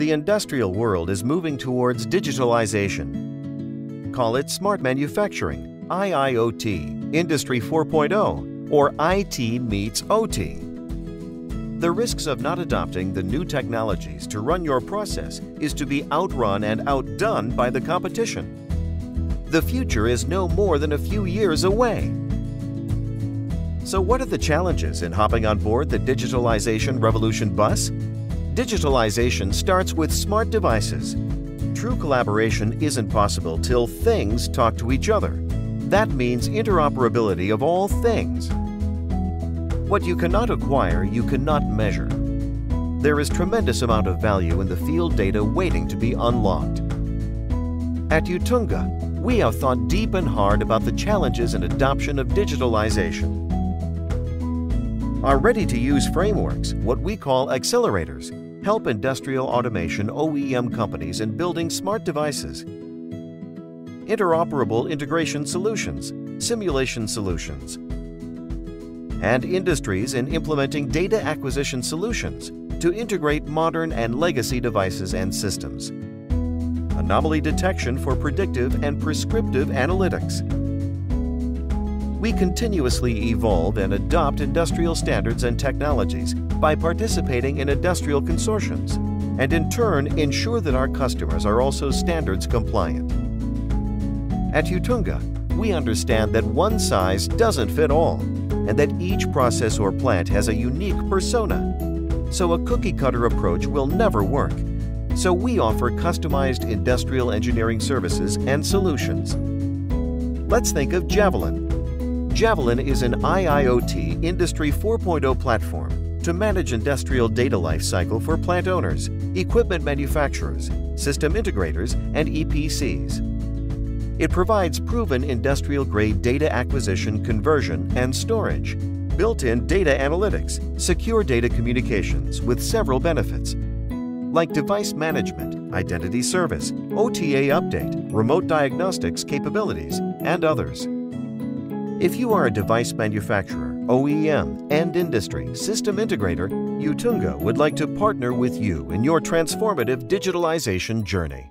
The industrial world is moving towards digitalization. Call it smart manufacturing, IIoT, Industry 4.0, or IT meets OT. The risks of not adopting the new technologies to run your process is to be outrun and outdone by the competition. The future is no more than a few years away. So what are the challenges in hopping on board the digitalization revolution bus? Digitalization starts with smart devices. True collaboration isn't possible till things talk to each other. That means interoperability of all things. What you cannot acquire, you cannot measure. There is tremendous amount of value in the field data waiting to be unlocked. At Utthunga, we have thought deep and hard about the challenges in adoption of digitalization. Our ready-to-use frameworks, what we call accelerators, help industrial automation OEM companies in building smart devices, interoperable integration solutions, simulation solutions, and industries in implementing data acquisition solutions to integrate modern and legacy devices and systems. Anomaly detection for predictive and prescriptive analytics, we continuously evolve and adopt industrial standards and technologies by participating in industrial consortiums and in turn ensure that our customers are also standards compliant. At Utthunga, we understand that one size doesn't fit all and that each process or plant has a unique persona. So a cookie-cutter approach will never work. So we offer customized industrial engineering services and solutions. Let's think of Javelin, Javelin is an IIoT Industry 4.0 platform to manage industrial data lifecycle for plant owners, equipment manufacturers, system integrators, and EPCs. It provides proven industrial-grade data acquisition, conversion, and storage, built-in data analytics, secure data communications with several benefits, like device management, identity service, OTA update, remote diagnostics capabilities, and others. If you are a device manufacturer, OEM, and industry system integrator, Utthunga would like to partner with you in your transformative digitalization journey.